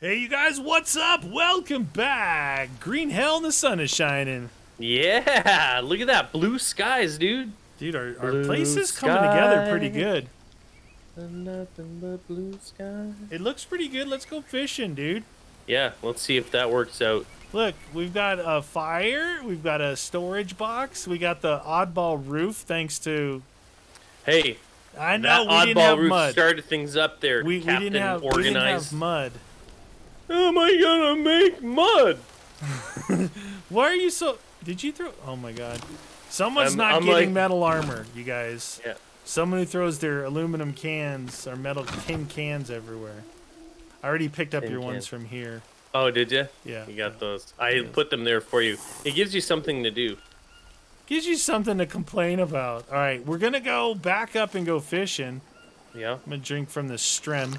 Hey, you guys, what's up? Welcome back. Green hell and the sun is shining. Yeah, look at that blue skies, dude. Dude, our, our Blue place is coming together pretty good. Nothing but blue skies. It looks pretty good. Let's go fishing, dude. Yeah, let's see if that works out. Look, we've got a fire. We've got a storage box. We got the oddball roof thanks to. Hey, I know that we didn't oddball have roof mud. started things up there, we, we Captain didn't have we didn't Organized. have mud. How am I gonna make mud? Why are you so? Did you throw? Oh my god! Someone's I'm- not I'm getting like- metal armor, you guys. Yeah. Someone who throws their aluminum cans or metal tin cans everywhere. I already picked up Tin your cans. ones from here. Oh, did you? Yeah. You got those. I put them there for you. It gives you something to do. Gives you something to complain about. All right, we're gonna go back up and go fishing. Yeah. I'm gonna drink from the strem.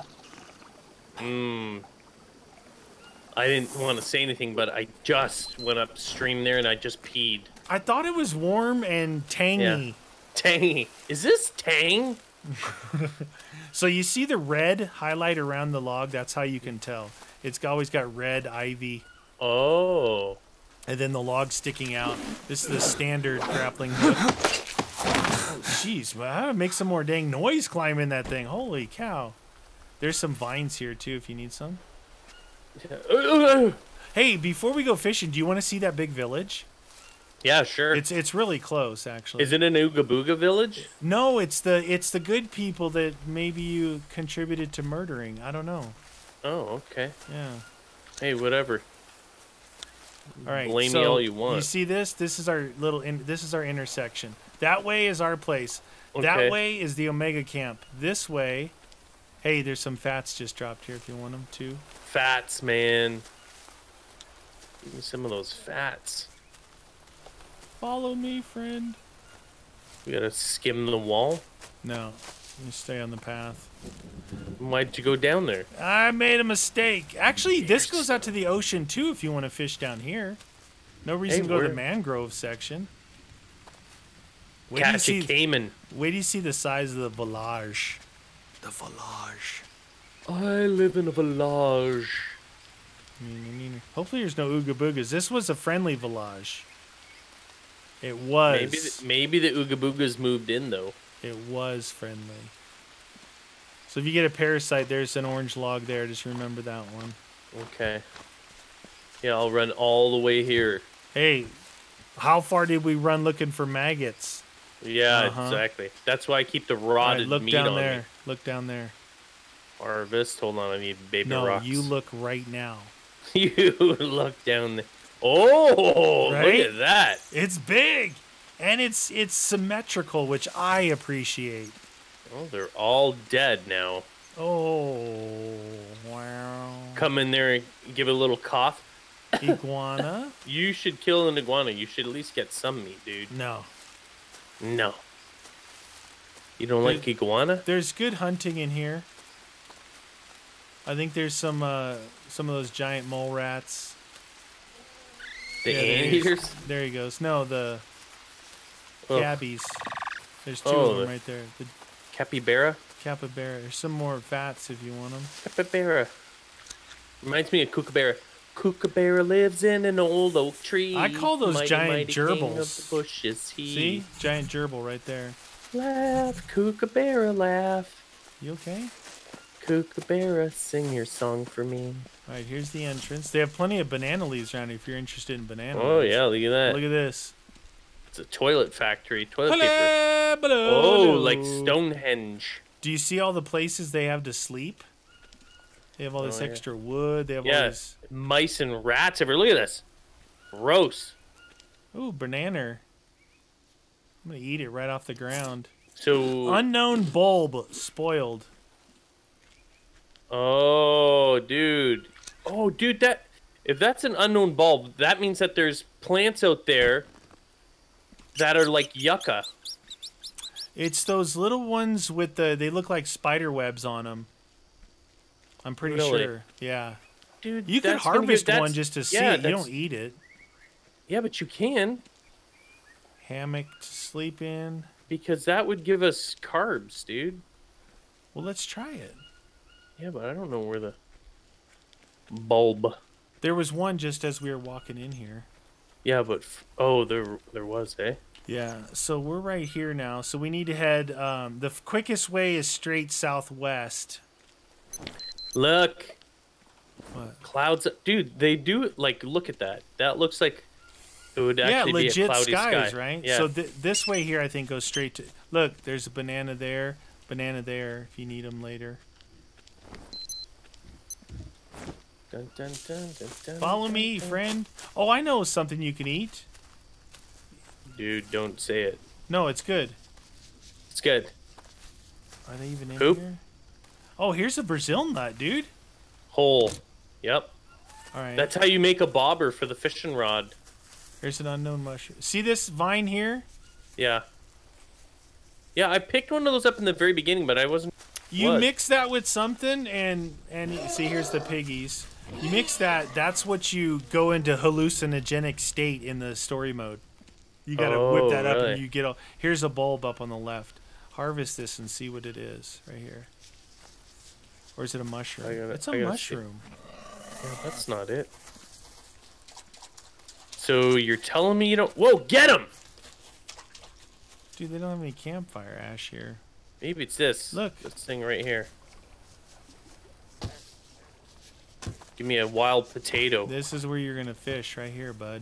Mmm. I didn't want to say anything, but I just went upstream there and I just peed. I thought it was warm and tangy. Yeah. Tangy. Is this tang? So you see the red highlight around the log. That's how you can tell. It's always got red ivy, Oh. and then the log sticking out. This is the standard grappling hook. Oh, Jeez, well, I make some more dang noise climbing that thing. Holy cow! There's some vines here too, if you need some. Hey, before we go fishing, do you want to see that big village? Yeah, sure. It's it's really close, actually. Is it an Ooga Booga village? No, it's the it's the good people that maybe you contributed to murdering. I don't know. Oh, okay. Yeah. Hey, whatever. All right. Blame me all you want. You see this? This is our little. In, this is our intersection. That way is our place. Okay. That way is the Omega camp. This way. Hey, there's some fats just dropped here if you want them too. Fats, man. Give me some of those fats. Follow me, friend. We gotta skim the wall. No, you stay on the path. Why'd you go down there? I made a mistake. Actually, this goes out to the ocean too if you want to fish down here. No reason Hey, to go to the mangrove section. Wait till you Catch a see, caiman. wait till you see the size of the village. The village. I live in a village. Hopefully there's no ooga boogas. This was a friendly village. It was. Maybe the, maybe the Ooga Boogas moved in though. It was friendly. So if you get a parasite, there's an orange log there. Just remember that one. Okay. Yeah, I'll run all the way here. Hey, how far did we run looking for maggots? Yeah, Uh-huh. exactly. That's why I keep the All right, rotted look meat down on there. me. Look down there. Harvest. Hold on, I need baby no, rocks. you look right now. you look down there. Oh, Right? look at that. It's big, and it's it's symmetrical, which I appreciate. Oh, they're all dead now. Oh, wow. Come in there and give it a little cough. Iguana? You should kill an iguana. You should at least get some meat, dude. No. No. You don't like iguana? There's good hunting in here. I think there's some uh some of those giant mole rats. The Yeah, anteaters? There he goes. No, the Oh, cabbies. There's two Oh, of them the- right there. The capybara? capybara. There's some more vats if you want them. Capybara. Reminds me of kookaburra. Kookaburra lives in an old oak tree. I call those Mighty, giant mighty gerbils. bushes he. See? Giant gerbil right there. Laugh, kookaburra, laugh. You okay? Kookaburra, sing your song for me. All right, here's the entrance. They have plenty of banana leaves around if you're interested in banana Oh leaves. yeah, look at that. Look at this. It's a toilet factory. Toilet paper. Oh, Oh, like Stonehenge. Do you see all the places they have to sleep? They have all this Oh, yeah. extra wood. They have all Yeah. this. Mice and rats everywhere. Look at this. Gross. Ooh, banana. I'm gonna eat it right off the ground. So Unknown bulb spoiled. Oh, dude. Oh, dude, that if that's an unknown bulb, that means that there's plants out there that are like yucca. It's those little ones with the. They look like spider webs on them. I'm pretty Really? sure. Yeah. Dude, You could harvest get- one just to see yeah, it. You don't eat it. Yeah, but you can Hammock to sleep in. because that would give us carbs, dude. Well, let's try it. Yeah, but I don't know where the bulb. There was one just as we were walking in here. Yeah, but f- oh, there there was, eh? Yeah, so we're right here now. So we need to head. Um, the f- quickest way is straight southwest. Look, What? clouds, dude. They do like look at that. That looks like it would Yeah, actually be a legit cloudy skies, sky. right? Yeah. So th- this way here, I think, goes straight to. Look, there's a banana there, banana there. If you need them later, Dun, dun, dun, dun, dun, follow dun, me, dun. friend. Oh, I know something you can eat. Dude, don't say it. No, it's good. It's good. Are they even in Poop? here? Oh, here's a Brazil nut, dude. Hole. Yep. All right. That's how you make a bobber for the fishing rod. Here's an unknown mushroom. See this vine here? Yeah. Yeah, I picked one of those up in the very beginning, but I wasn't. You What? mix that with something, and and see here's the piggies. You mix that. That's what you go into hallucinogenic state in the story mode. You gotta Oh, whip that up, and you get a. Here's a bulb up on the left. Harvest this and see what it is right here. Or is it a mushroom? Gotta- it's a mushroom. Yeah, that's not it. So you're telling me you don't? Whoa, get him! Dude, they don't have any campfire ash here. Maybe it's this. Look. this thing right here. Give me a wild potato. This is where you're gonna fish right here, bud.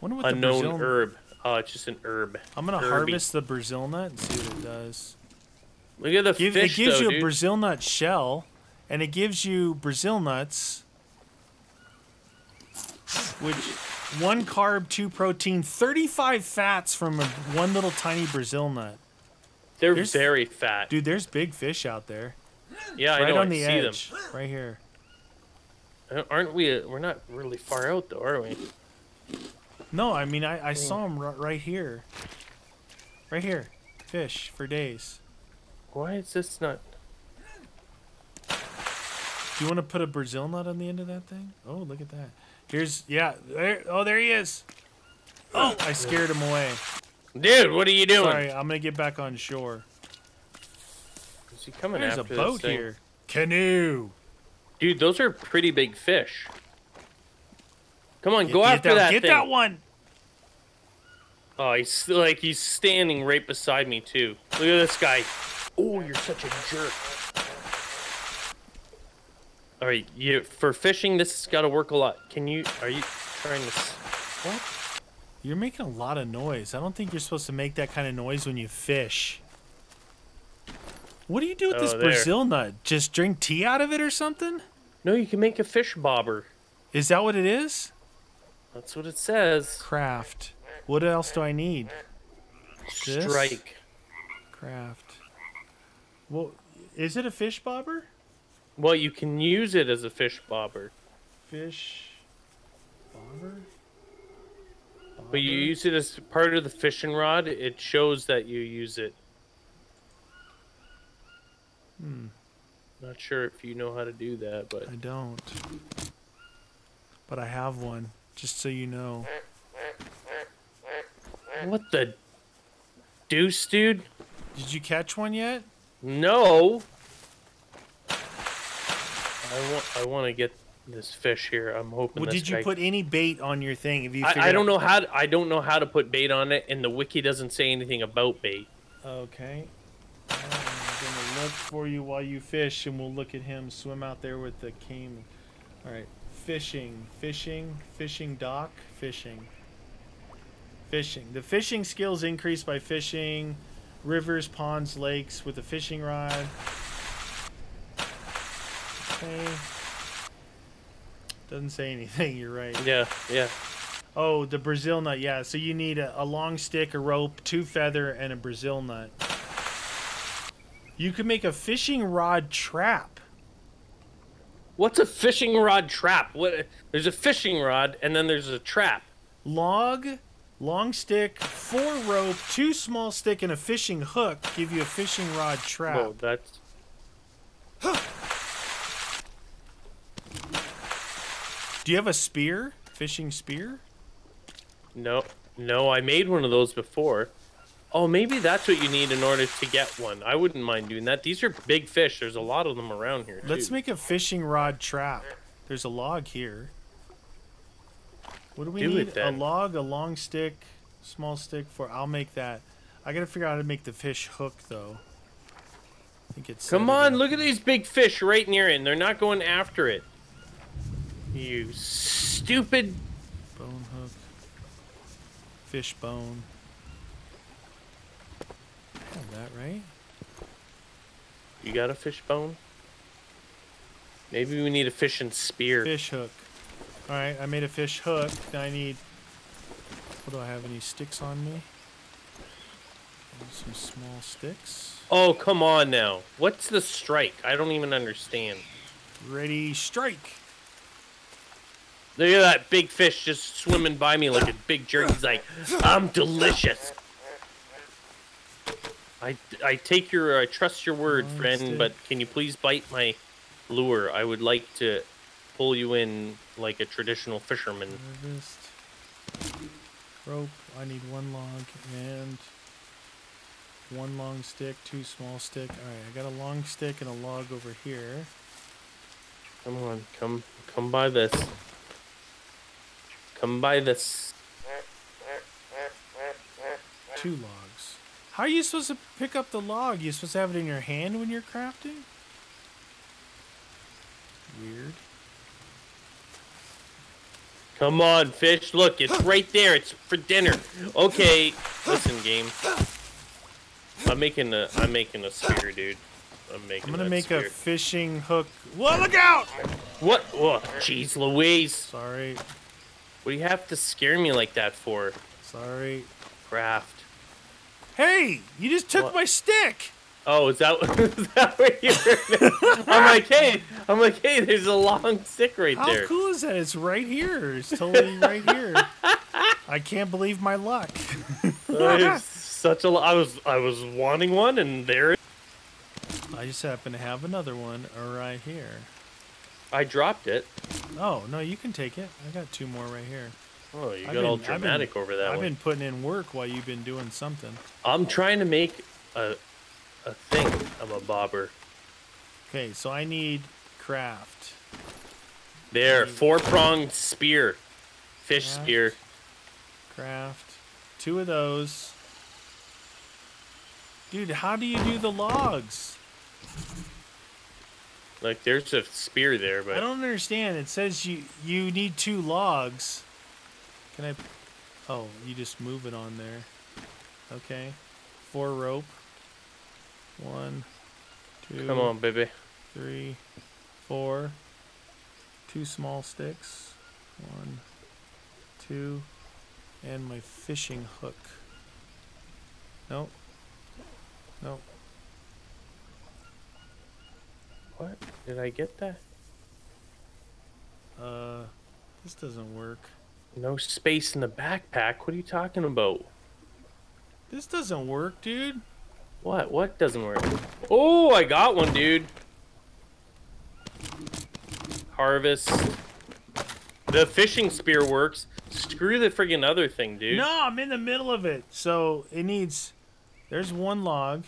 Wonder what Unknown the Brazil. herb. Oh, it's just an herb. I'm gonna Herby. harvest the Brazil nut and see what it does. Look at the Give, fish, it gives though, you a dude. Brazil nut shell, and it gives you Brazil nuts, which one carb, two protein, 35 fats from a, one little tiny Brazil nut. They're there's- very fat. Dude, there's big fish out there, yeah, I right know. on I the see edge, right here. Them. Aren't we? Uh, we're not really far out, though, are we? No, I mean I, I hmm. saw them right here, right here, fish for days. Why is this not? Do you want to put a Brazil nut on the end of that thing? Oh, look at that. Here's yeah. There, oh, there he is. Oh, I scared him away. Dude, what are you doing? Sorry, I'm gonna get back on shore. Is he coming There's a boat here. Canoe. Dude, those are pretty big fish. Come on, Get- go get after that, that Get thing. that one. Oh, he's like he's standing right beside me too. Look at this guy. Oh, you're such a jerk. All right, you for fishing, this has got to work a lot. Can you? Are you trying to? What? You're making a lot of noise. I don't think you're supposed to make that kind of noise when you fish. What do you do with Oh, this there. Brazil nut? Just drink tea out of it or something? No, you can make a fish bobber. Is that what it is? That's what it says. Craft. What else do I need? This? Strike. Craft. Well, is it a fish bobber? Well, you can use it as a fish bobber, Fish bobber? but you use it as part of the fishing rod. It shows that you use it. Hmm. Not sure if you know how to do that, but I don't. But I have one, just so you know. what the deuce, dude? Did you catch one yet? No. I want. I want to get this fish here. I'm hoping. Well, did you guy- put any bait on your thing? Have you I, I don't know how. To, I don't know how to put bait on it, and the wiki doesn't say anything about bait. Okay. Gonna for you while you fish, and we'll look at him swim out there with the cane. All right, fishing, fishing, fishing dock, fishing, fishing. The fishing skills increase by fishing rivers, ponds, lakes with a fishing rod. Okay. Doesn't say anything. You're right. Yeah, yeah. Oh, the Brazil nut. Yeah, so you need a, a long stick, a rope, two feather, and a Brazil nut. You could make a fishing rod trap. What's a fishing rod trap? What? There's a fishing rod, and then there's a trap. Log, long stick, four rope, two small stick, and a fishing hook give you a fishing rod trap. Whoa, that's. Do you have a spear? Fishing spear? No, no. I made one of those before. Oh, maybe that's what you need in order to get one. I wouldn't mind doing that. These are big fish. There's a lot of them around here. Let's make a fishing rod trap. There's a log here. What do we Do need? A log, a long stick, small stick for. I'll make that. I gotta figure out how to make the fish hook though. I think it's. Come on, look at these big fish right near it, and they're not going after it. You stupid. Bone hook. Fish bone. That right. You got a fish bone? Maybe we need a fishing spear. Fish hook. All right, I made a fish hook. I need. What do I have? Any sticks on me? Some small sticks. Oh, come on now. What's the strike? I don't even understand. Ready, strike. Look at that big fish just swimming by me like a big jerk. He's like, I'm delicious. I, I take your, I trust your word, Long friend, stick. but can you please bite my lure? I would like to pull you in like a traditional fisherman. Harvest. Rope. I need one log and one long stick, two small stick. All right, I got a long stick and a log over here. Come on, come, come by this. Come by this. Two logs. How are you supposed to pick up the log? You're supposed to have it in your hand when you're crafting? Weird. Come on, fish. Look, it's right there. It's for dinner. Okay, listen, game. I'm making a, I'm making a spear, dude. I'm making. I'm gonna make spear. a fishing hook. Whoa, look out! What? Whoa, jeez, Louise. Sorry, What do you have to scare me like that for? sorry. Craft. Hey, you just took What? my stick! Oh, is that, is that what you were? I'm like, hey, I'm like, hey, there's a long stick right How there. How cool is that? It's right here. It's totally right here. I can't believe my luck. Such a. I was, I was wanting one, and there. it- I just happen to have another one right here. I dropped it. Oh, no, you can take it. I got two more right here. Oh, you I've got all I've been- dramatic over that one. I've one. been putting in work while you've been doing something. I'm trying to make a, a thing of a bobber. Okay, so I need craft. There, four pronged spear, fish Craft. spear. Craft. Two of those. Dude, how do you do the logs? Like, there's a spear there, but... I don't understand. It says you you need two logs. Can I? Oh, you just move it on there. Okay. Four rope. One, two, come on, baby. three, four. Two small sticks. One, two, and my fishing hook. Nope. Nope. What? Did I get that? Uh, this doesn't work. No space in the backpack. What are you talking about? This doesn't work, dude. What? What doesn't work? Oh, I got one, dude. Harvest. The fishing spear works. Screw the friggin' other thing, dude. No, I'm in the middle of it. So it needs. There's one log.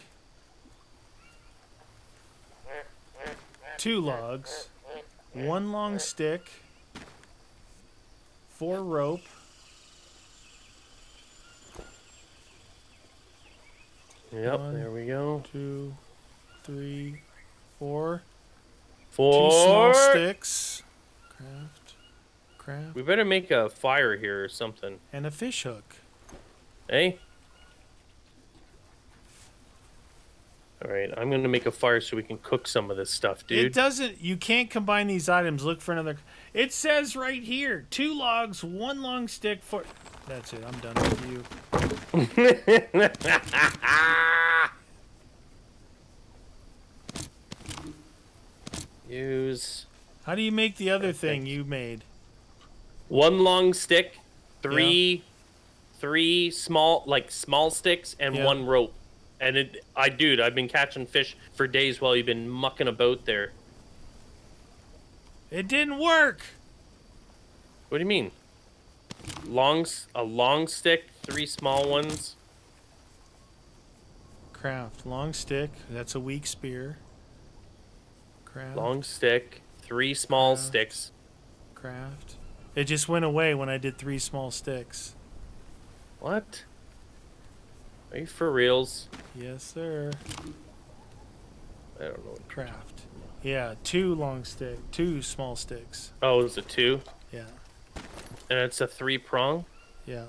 Two logs. One long stick. Four rope. Yep, One. there we go. Two, three, four. Four. Two small sticks. Craft. Craft. We better make a fire here or something. And a fish hook. Hey? Alright, I'm gonna make a fire so we can cook some of this stuff, dude. It doesn't. You can't combine these items. Look for another. It says right here: two logs, one long stick. For that's it. I'm done with you. Use How do you make the other thing you made? one long stick, three three small like small sticks and Yeah. one rope. And it I dude, I've been catching fish for days while you've been mucking about there. It didn't work. What do you mean? Long s- a long stick, three small ones. Craft long stick. That's a weak spear. Craft. Long stick, three small Craft. sticks. Craft. It just went away when I did three small sticks. What? Are you for reals? Yes, sir. I don't know. What craft. Yeah, two long stick, two small sticks. Oh, it's a two, Yeah, and it's a three prong. yeah.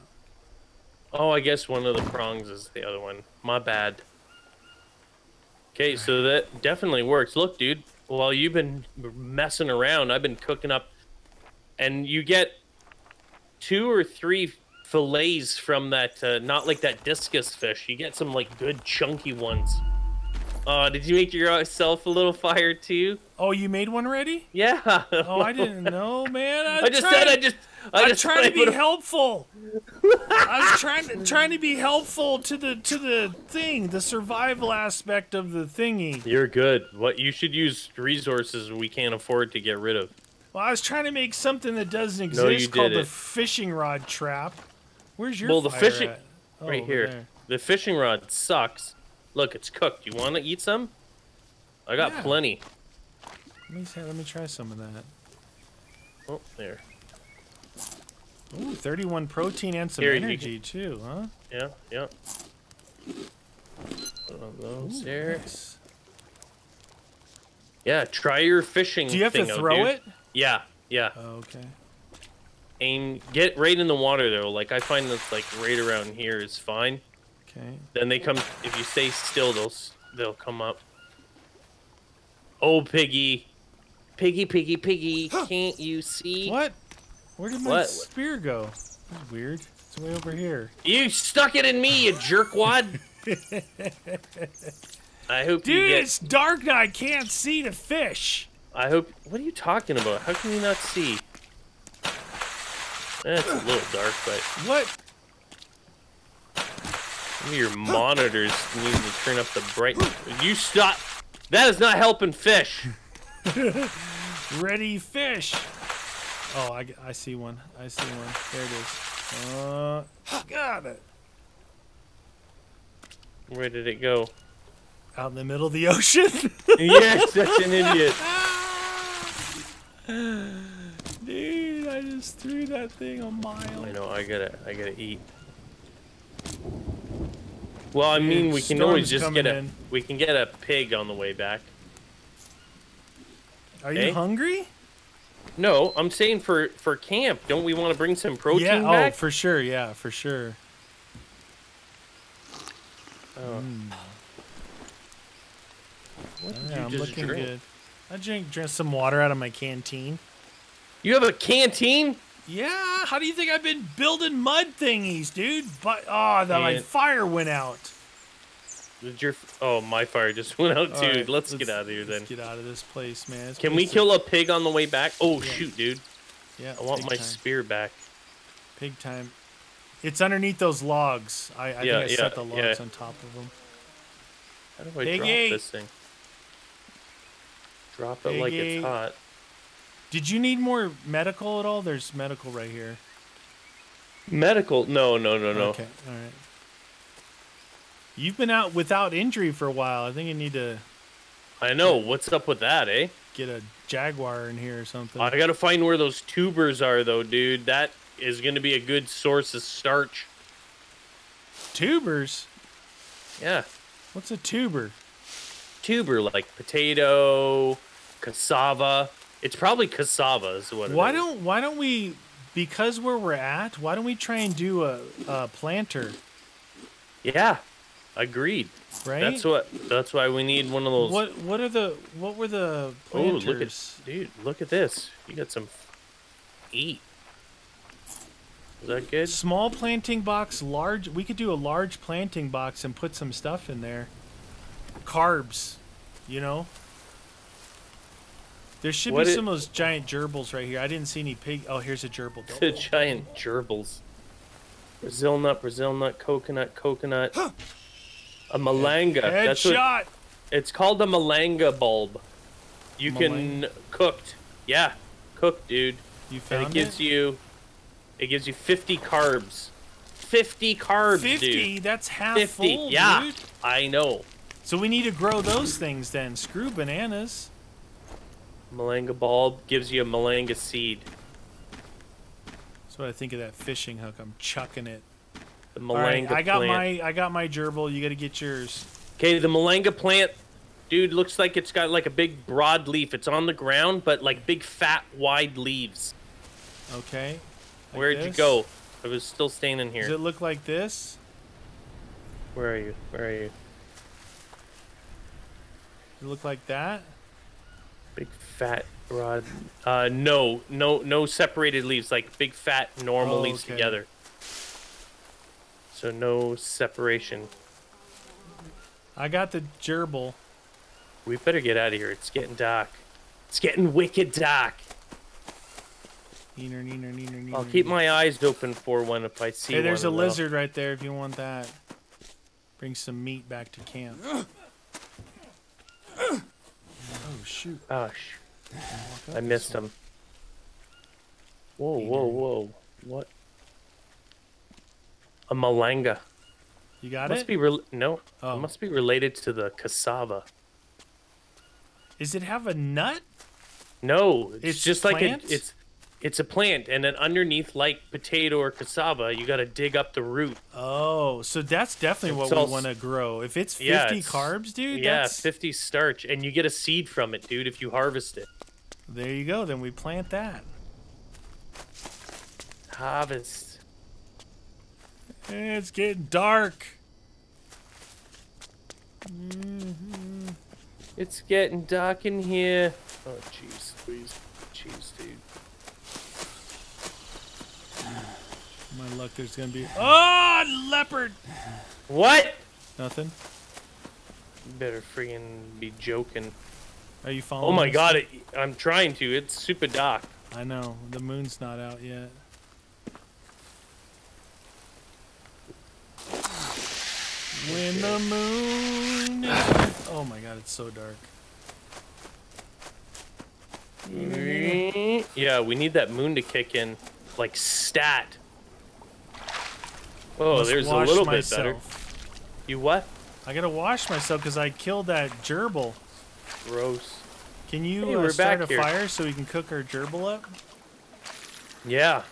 Oh, I guess one of the prongs is the other one. My bad. Okay, so that definitely works. Look, dude, while you've been messing around, I've been cooking up, and you get two or three fillets from that, uh, not like that discus fish. You get some like good chunky ones. Oh, did you make yourself a little fire too? Oh, you made one already? Yeah. Oh, I didn't know, man. I, I just tried, said I just. I I'm just trying to be would've- helpful. I was trying to trying to be helpful to the to the thing, the survival aspect of the thingy. You're good. What you should use resources we can't afford to get rid of. Well, I was trying to make something that doesn't No, you exist called did the it. fishing rod trap. Where's your Well, the fishing- at? Oh, right over here. there. The fishing rod sucks. Look, it's cooked. You want to eat some? I got Yeah. plenty. Let me let me try some of that. Oh, there. Ooh, 31 protein and some Here, energy too, huh? Yeah, yeah. Put on those Ooh, there. nice. Yeah, try your fishing. Do you have to out, throw it? Yeah, yeah. Oh, okay. Aim. Get right in the water though. Like I find that's like right around here is fine. Okay. Then they come. If you stay still, they'll they'll come up. Oh, piggy, piggy, piggy, piggy! Can't you see? What? Where did my What? spear go? That's weird. It's way over here. You stuck it in me, you jerkwad. I hope you Dude, get. it's dark now. I can't see the fish. I hope. What are you talking about? How can you not see? Eh, That's a little dark, but What? Your monitors need to turn up the bright. You stop. That is not helping fish. Ready fish. Oh, I, I see one. I see one. There it is. Uh, got it. Where did it go? Out in the middle of the ocean. yes, such an idiot. Dude, I just threw that thing a mile. I know. I gotta. I gotta eat. Well, I Dude, mean, we can always just get a. in. We can get a pig on the way back. Are you eh? hungry? No, I'm saying for for camp. Don't we want to bring some protein yeah. Oh, back? Oh, for sure. Yeah, for sure. Oh. What did Yeah, you I'm just looking drink? good. I drink drink some water out of my canteen. You have a canteen? Yeah, how do you think I've been building mud thingies, dude? But oh, the, my fire went out. Did your oh my fire just went out All too. right, let's, get out of here then. Let's get out of this place, man. This Can we kill is- a pig on the way back? Oh Yeah. shoot, dude! Yeah, I want my time. spear back. pig time. It's underneath those logs. I, I Yeah, think I yeah, set the logs on top of them. How do I Piggy! drop this thing? Drop it like it's hot. Did you need more medical at all? There's medical right here. Medical? No, no, no, no. Okay, all right. You've been out without injury for a while. I think you need to I know. What's up with that, eh? get a jaguar in here or something. I gotta find where those tubers are, though, dude. That is gonna be a good source of starch. Tubers? Yeah, What's a tuber? tuber like potato, cassava. It's probably cassava, is what. Why don't Why don't we? Because where we're at, why don't we try and do a, a planter? Yeah, agreed. Right? That's what. That's why we need one of those. What What are the What were the Oh, planters? look at dude! Look at this. You got some. Eat. Is that good? Small planting box, large. We could do a large planting box and put some stuff in there. Carbs, you know. There should What be it- some of those giant gerbils right here. I didn't see any pig. Oh, here's a gerbil. The giant gerbils. Brazil nut, Brazil nut, coconut, coconut. A malanga. That's what Headshot. it's called. A malanga bulb. You can cooked. Yeah, cooked, dude. You And found it gives it? you. It gives you 50 carbs. 50 carbs, Fifty. dude. That's half 50. full, yeah, dude. I know. So we need to grow those things then. Screw bananas. Malanga bulb gives you a malanga seed. That's what I think of that fishing hook. I'm chucking it. The All right, malanga I got plant. my I got my gerbil. You got to get yours. Okay, the malanga plant, dude, looks like it's got like a big broad leaf. It's on the ground, but like big fat wide leaves. Okay. Like Where'd you go? I was still standing here. Does it look like this? Where are you? Where are you? Does it look like that? Big fat rod. Uh, no, no, no separated leaves. Like big fat normal Oh, leaves okay. together. So no separation. I got the gerbil. We better get out of here. It's getting dark. It's getting wicked dark. Neener, neener, neener, neener. I'll keep my eyes open for one if I see Hey, there's a one, well. lizard right there if you want that. Bring some meat back to camp. oh shoot! Gosh, Walk up I missed him. Whoa, whoa, whoa! What? A malanga. You got must it? be rel- no. Oh. It must be related to the cassava. Does it have a nut? No, it's, It's just like a, it's it's a plant, and then underneath, like potato or cassava, you got to dig up the root. Oh, so that's definitely It's what all we want to grow. If it's 50 Yeah, it's- carbs, dude, yeah, that's... fifty starch, and you get a seed from it, dude, if you harvest it. There you go. Then we plant that. Harvest. Eh, it's getting dark. Mm-hmm. It's getting dark in here. Oh, jeez, please, jeez, dude. My luck, there's gonna be. Oh, leopard! What? Nothing. You better freaking be joking. Are you following? Oh my us? god, it, I'm trying to. It's super dark. I know the moon's not out yet. When the moon. Is... Oh my god, it's so dark. Yeah, we need that moon to kick in, like stat. Oh, Must there's a little bit better. myself. You what? I gotta wash myself because I killed that gerbil. Gross. Can you Hey, uh, start back a here. fire so we can cook our gerbil up? Yeah.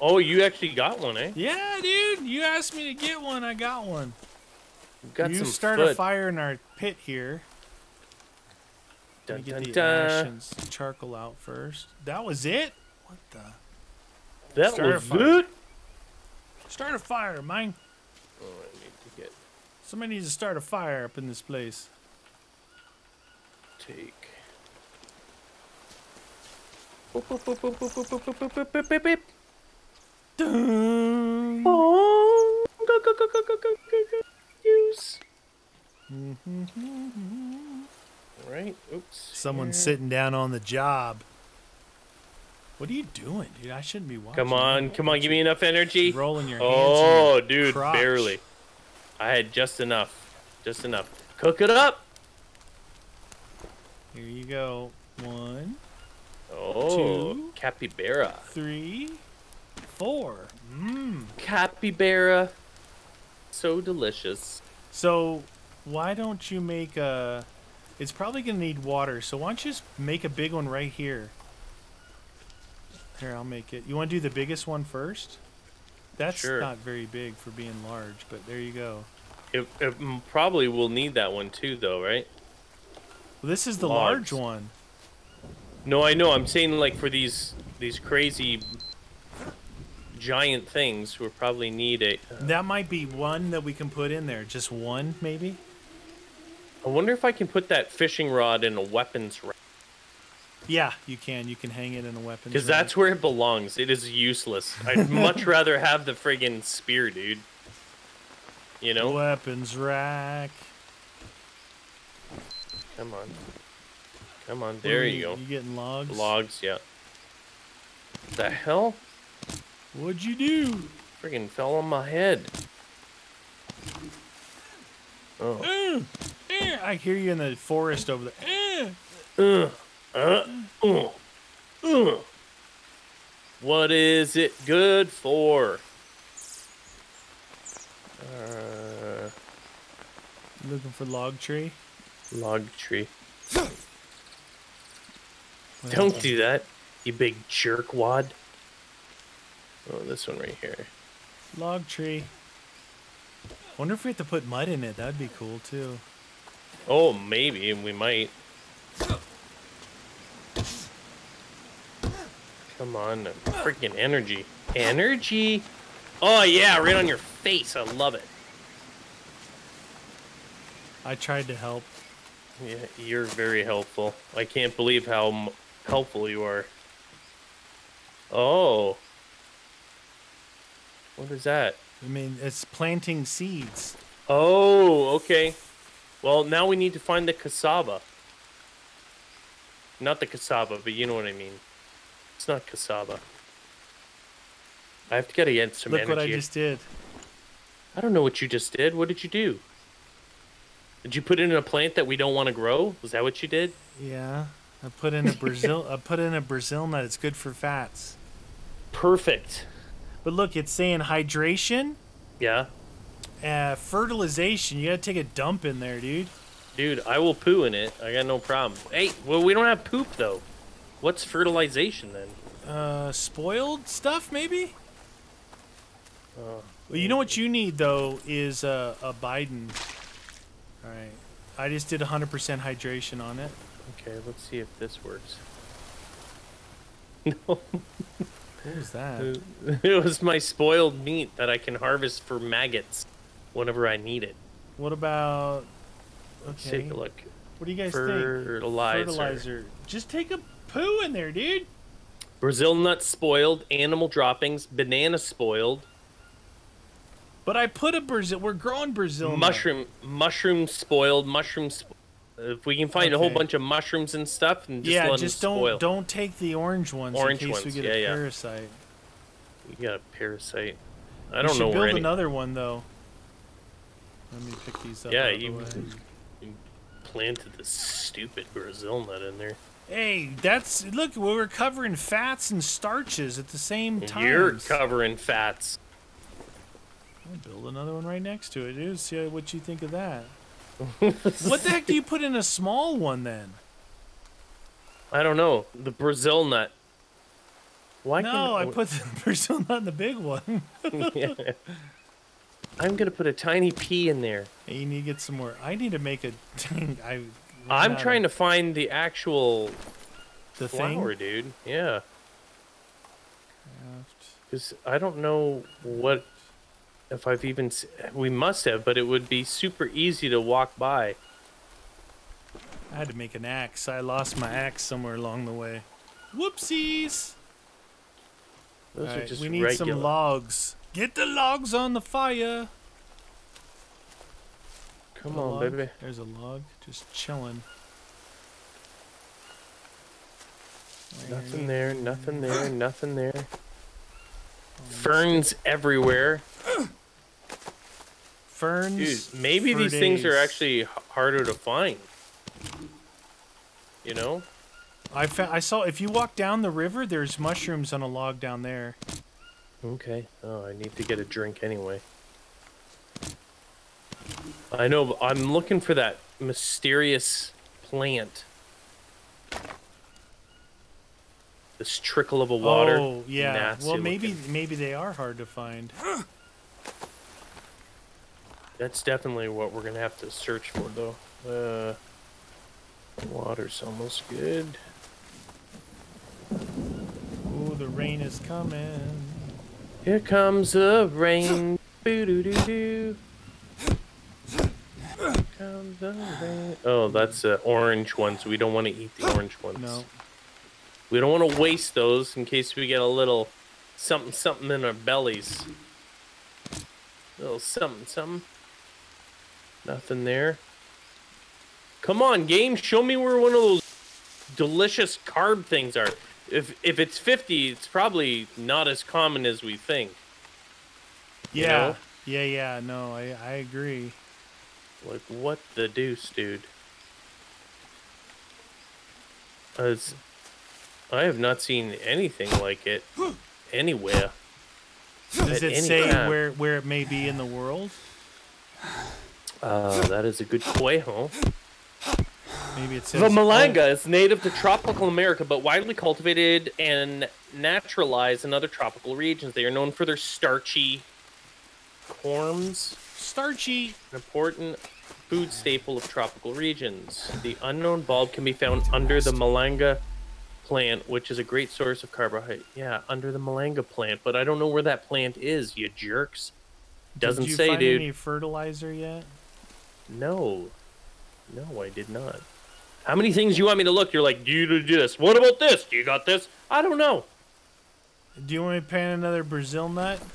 Oh, you actually got one, eh? Yeah, dude. You asked me to get one. I got one. Got you start foot. a fire in our pit here. Let me Dun, get dun, the dun. ashes, charcoal out first. That was it. What the? That Start was good. Start a fire, mine. Oh, I need to get Somebody needs to start a fire up in this place. Take. Boop, boop, boop, boop, boop, boop, boop, boop, boop, boop, boop, boop. Dun. Oh, go, go, go, go, go, go, go, go. Use. All right. Oops. Someone's here. sitting down on the job. What are you doing, dude? I shouldn't be watching. Come on, come on, give me enough energy. Rolling your hands. Oh, your dude, crotch. barely. I had just enough. Just enough. Cook it up. Here you go. One. Oh, Two. capybara. three, four. Mmm. Capybara. So delicious. So, why don't you make a? It's probably gonna need water. So why don't you just make a big one right here? Here, I'll make it. You want to do the biggest one first? That's Sure. not very big for being large, but there you go. It, it probably will need that one too, though, right? Well, this is the Logs. large one. No, I know. I'm saying like for these these crazy giant things, we'll probably need a. Uh, that might be one that we can put in there. Just one, maybe. I wonder if I can put that fishing rod in a weapons rack. Yeah, you can. You can hang it in a weapon. Because that's where it belongs. It is useless. I'd much rather have the friggin' spear, dude. You know? weapons rack. Come on. Come on. There are you go. You getting logs? Logs, yeah. The hell? What'd you do? Friggin' fell on my head. Oh. Eh, eh, I hear you in the forest over there. Uh, uh, uh, uh. What is it good for? Uh, Looking for log tree. Log tree. Don't do that, you big jerkwad. Oh, this one right here. Log tree. Wonder if we have to put mud in it. That'd be cool too. Oh, maybe we might. Come on, freaking energy. Energy? Oh, yeah, right on your face. I love it. I tried to help. Yeah, you're very helpful. I can't believe how m- helpful you are. Oh. What is that? I mean, it's planting seeds. Oh, okay. Well, now we need to find the cassava. Not the cassava, but you know what I mean. It's not cassava. I have to get against some Look energy. what I just did. I don't know what you just did. What did you do? Did you put it in a plant that we don't want to grow? Was that what you did? Yeah, I put in a Brazil. I put in a Brazil nut. It's good for fats. Perfect. But look, it's saying hydration, Yeah. uh, fertilization. You gotta take a dump in there, dude. Dude, I will poo in it. I got no problem. Hey, well, we don't have poop, though. What's fertilization, then? Uh, spoiled stuff, maybe. Oh, Well, you know what you need though is uh, a Biden. All right, I just did 100% hydration on it. okay, let's see if this works. What was that? it was my spoiled meat that I can harvest for maggots whenever I need it. What about? Let's Okay. take a look. What do you guys Fertilizer. think? Fertilizer. Just take a poo in there, dude. Brazil nut spoiled, animal droppings, banana spoiled, But I put a Brazil. We're growing Brazil. mushroom mushroom spoiled, mushroom. Sp- if we can find a whole bunch of mushrooms and stuff, and just yeah, just don't spoil. don't take the orange ones Orange in case we get yeah, a yeah. parasite. You got a parasite. I We don't know build where any. another one though. Let me pick these up. Yeah, the you- planted this stupid Brazil nut in there. Hey, that's look. We're covering fats and starches at the same time. You're covering fats. I'll build another one right next to it, dude. See what you think of that. what the heck do you put in a small one then? I don't know. The Brazil nut. Why no, I put the Brazil nut in the big one. Yeah. I'm gonna put a tiny pea in there. Hey, you need to get some more. I need to make a. I. I'm trying to find the actual the flower, thing. dude. Yeah, because I don't know what if I've even. s- We must have, but it would be super easy to walk by. I had to make an axe. I lost my axe somewhere along the way. Whoopsies! Those are Alright, just we need regular. some logs. Get the logs on the fire. Come on, log? baby. There's a log just chilling. Nothing there. Nothing there. Nothing there. Oh, Ferns everywhere. Ferns. Dude, maybe these things are actually harder to find. You know? I I saw if you walk down the river, there's mushrooms on a log down there. Okay. Oh, I need to get a drink anyway. I know. but I'm looking for that mysterious plant. This trickle of a water. Oh yeah. nasty well, maybe looking. maybe they are hard to find. That's definitely what we're gonna have to search for, though. Uh, water's almost good. Ooh, the rain is coming. Here comes the rain. Boo doo doo doo. Comes the rain. Oh, that's uh, orange ones. We don't want to eat the orange ones. No. We don't want to waste those in case we get a little something something in our bellies. little something something. Nothing there. Come on, game. Show me where one of those delicious carb things are. If if it's 50, it's probably not as common as we think. You Yeah. know? Yeah, yeah. No, I I agree. Like what the deuce, dude? As I have not seen anything like it anywhere. Does it any say time. where where it may be in the world? Uh, that is a good question. Maybe it's The malanga is native to tropical America, but widely cultivated and naturalized in other tropical regions. They are known for their starchy corms, starchy. an important food staple of tropical regions. The unknown bulb can be found under the malanga plant, which is a great source of carbohydrate. Yeah, under the malanga plant, but I don't know where that plant is, you jerks. Doesn't Did you say, find dude. any fertilizer yet? No. No, I did not. How many things you want me to look? You're like, do you do this? What about this? Do you got this? I don't know. Do you want me to pan another Brazil nut?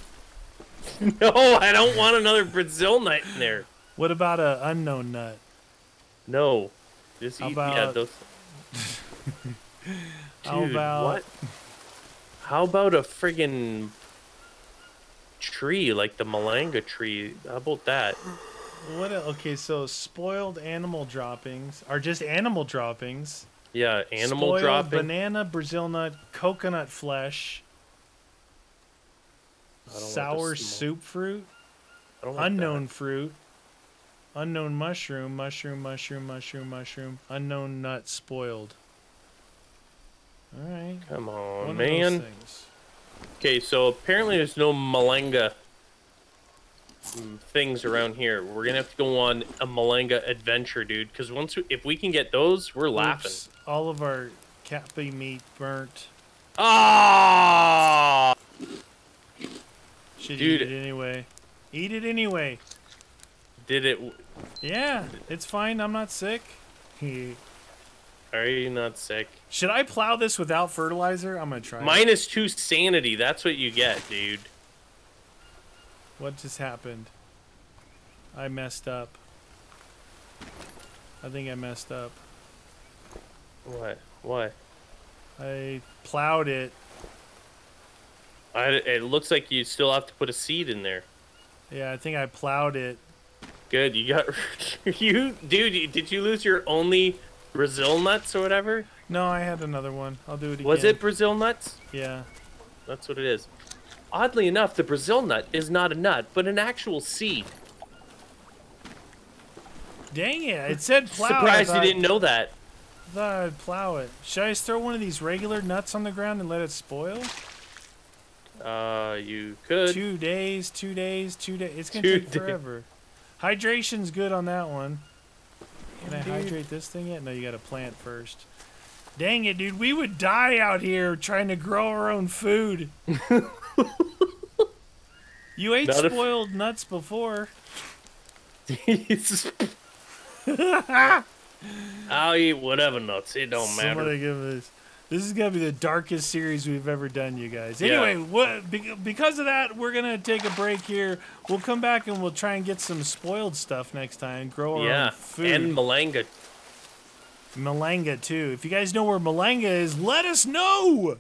No, I don't want another Brazil nut in there. What about a unknown nut? No. Just How eat yeah, about- those. How Dude, about- what? How about a friggin' tree like the malanga tree? How about that? What? a- Okay, so spoiled animal droppings are just animal droppings. Yeah, animal spoiled dropping. banana, Brazil nut, coconut flesh, I don't want the sour smoke. soup fruit, want unknown fruit, unknown mushroom, mushroom, mushroom, mushroom, mushroom, unknown nut, spoiled. All right. Come on, those man. Okay, so apparently there's no malanga things around here. We're gonna have to go on a malanga adventure, dude. Because once we, if we can get those, we're laughing. Oops, all of our cappy meat burnt. Ah! Should Dude. eat it anyway. Eat it anyway. Did it? Yeah, it's fine. I'm not sick. Are you not sick? Should I plow this without fertilizer? I'm gonna try. it. Minus two sanity. That's what you get, dude. What just happened? I messed up. I think I messed up. What? What? I plowed it. I, it looks like you still have to put a seed in there. Yeah, I think I plowed it. Good. You got you, dude. Did you lose your only Brazil nuts or whatever? No, I had another one. I'll do it again. Was it Brazil nuts? Yeah. That's what it is. Oddly enough, the Brazil nut is not a nut, but an actual seed. Dang it! It said plow. Surprised you didn't know that. I thought I'd plow it. Should I just throw one of these regular nuts on the ground and let it spoil? Uh, you could. Two days, two days, two days. It's gonna Two take days. forever. Hydration's good on that one. Can I Dude. hydrate this thing yet? No, you gotta plant first. Dang it, dude. We would die out here trying to grow our own food. you ate Not if- spoiled nuts before. I'll eat whatever nuts. It don't matter. Somebody give us. This is gonna be the darkest series we've ever done, you guys. Yeah. Anyway, what be- because of that, we're gonna take a break here. We'll come back and we'll try and get some spoiled stuff next time. Grow our Yeah, own food. and malanga. Malanga too. If you guys know where Malanga is, let us know.